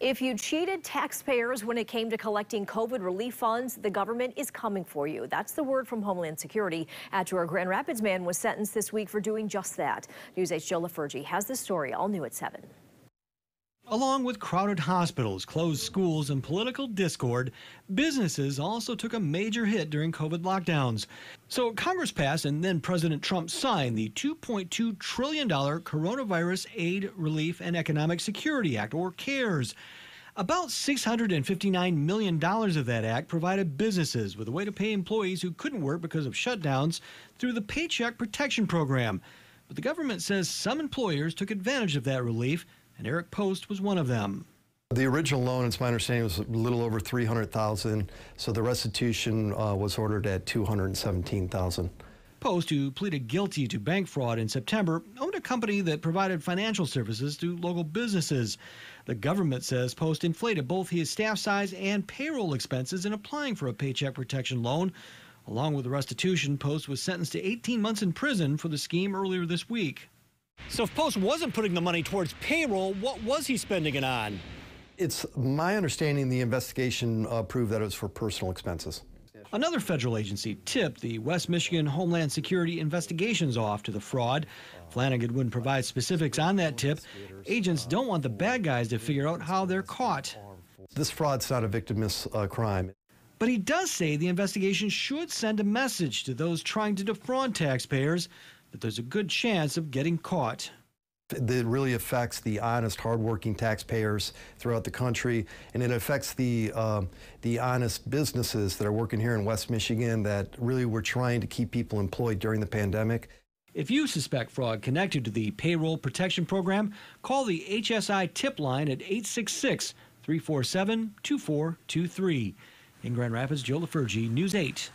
If you cheated taxpayers when it came to collecting COVID relief funds, the government is coming for you. That's the word from Homeland Security after a Grand Rapids man was sentenced this week for doing just that. News 8's Jill LaFurgey has the story all new at 7. Along with crowded hospitals, closed schools, and political discord, businesses also took a major hit during COVID lockdowns. So Congress passed and then President Trump signed the $2.2 trillion Coronavirus Aid, Relief, and Economic Security Act, or CARES. About $659 million of that act provided businesses with a way to pay employees who couldn't work because of shutdowns through the Paycheck Protection Program. But the government says some employers took advantage of that relief and Eric Post was one of them. The original loan, it's my understanding, was a little over 300,000. So the restitution uh, was ordered at 217,000. Post, who pleaded guilty to bank fraud in September, owned a company that provided financial services to local businesses. The government says Post inflated both his staff size and payroll expenses in applying for a paycheck protection loan. Along with the restitution, Post was sentenced to 18 months in prison for the scheme earlier this week. So if Post wasn't putting the money towards payroll, what was he spending it on? It's my understanding the investigation uh, proved that it was for personal expenses. Another federal agency tipped the West Michigan Homeland Security investigations off to the fraud. Flanagan wouldn't provide specifics on that tip. Agents don't want the bad guys to figure out how they're caught. This fraud's not a victimless uh, crime. But he does say the investigation should send a message to those trying to defraud taxpayers that there's a good chance of getting caught. It really affects the honest, hardworking taxpayers throughout the country, and it affects the um, the honest businesses that are working here in West Michigan that really were trying to keep people employed during the pandemic. If you suspect fraud connected to the Payroll Protection Program, call the HSI tip line at 866 347 2423. In Grand Rapids, Joe LaFurgey, News 8.